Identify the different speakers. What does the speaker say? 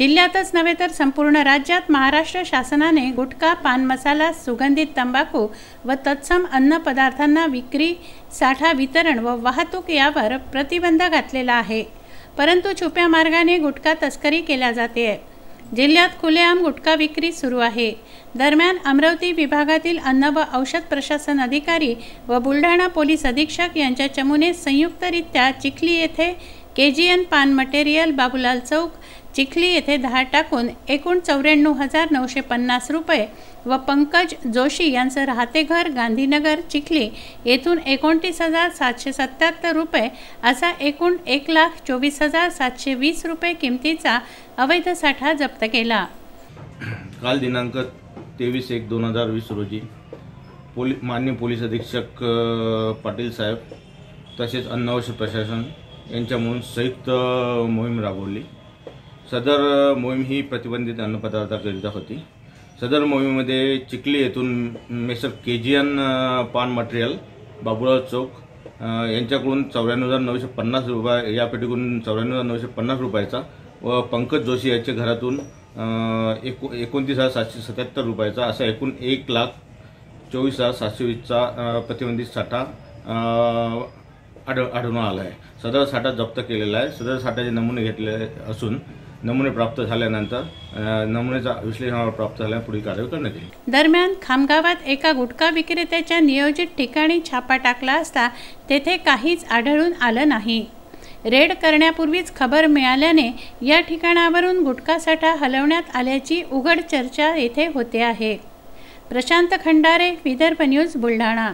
Speaker 1: जिल्ह्यातच नव्हे तर संपूर्ण राज्यात महाराष्ट्र शासनाने गुटखा पान मसाला सुगंधित तंबाखू व तत्सम अन्न पदार्थांना विक्री साठा वितरण व वाहतूक यावर प्रतिबंध घातलेला आहे. परंतु छुप्या मार्गाने गुटखा तस्करी केल्या जाते. जिल्ह्यात खुलेआम गुटखा विक्री सुरू आहे. दरम्यान अमरावती विभागातील अन्न व औषध प्रशासन अधिकारी व बुलढाणा पोलीस अधीक्षक यांच्या चमूने संयुक्तरित्या चिखली येथे K G N paan material Babulal Chowk Chikhli येथे धाड टाकून एकूण चौऱ्याण्णव हजार नऊशे पन्नास रुपये व पंकज जोशी यांचं राहते घर गांधीनगर चिखली येथून एकोणतीस हजार सातशे सत्याहत्तर रुपये असा एकूण एक लाख चोवीस हजार सातशे वीस रुपये किमतीचा अवैध साठा जप्त केला.
Speaker 2: काल दिनांक तेवीस एक दोन हजार वीस रोजी पोली मान्य पोलीस अधीक्षक पाटील साहेब तसेच अन्न औषध प्रशासन यांच्या म्हणून संयुक्त मोहीम राबवली. सदर मोहीम ही प्रतिबंधित अन्नपदार्थाकरिता होती. सदर मोहिमेमध्ये चिखली येथून messrs K G N paan material Baburao Chowk यांच्याकडून चौऱ्याण्णव हजार नऊशे पन्नास रुपये या पेटीकडून चौऱ्याण्णव हजार नऊशे पन्नास रुपयाचा व पंकज जोशी यांच्या घरातून अ, एको एकोणतीस हजार सातशे सत्याहत्तर रुपयाचा असा एकूण एक लाख चोवीस हजार सातशे वीसचा प्रतिबंधित साठा आढळ आढळून आला आहे सदर साठा जप्त केलेला आहे. सदर साठाचे नमुने घेतले असून नमुने प्राप्त झाल्यानंतर नमुनेचा विश्लेषण विश्लेषणावर प्राप्त झाल्याने पुढील कारवाई करण्यात येईल.
Speaker 1: दरम्यान खामगावात एका गुटखा विक्रेत्याच्या नियोजित ठिकाणी छापा टाकला असता तेथे काहीच आढळून आलं नाही. रेड करण्यापूर्वीच खबर मिळाल्याने या ठिकाणावरून गुटखा साठा हलवण्यात आल्याची उघड चर्चा येथे होते आहे. प्रशांत खंडारे विदर्भ न्यूज बुलढाणा.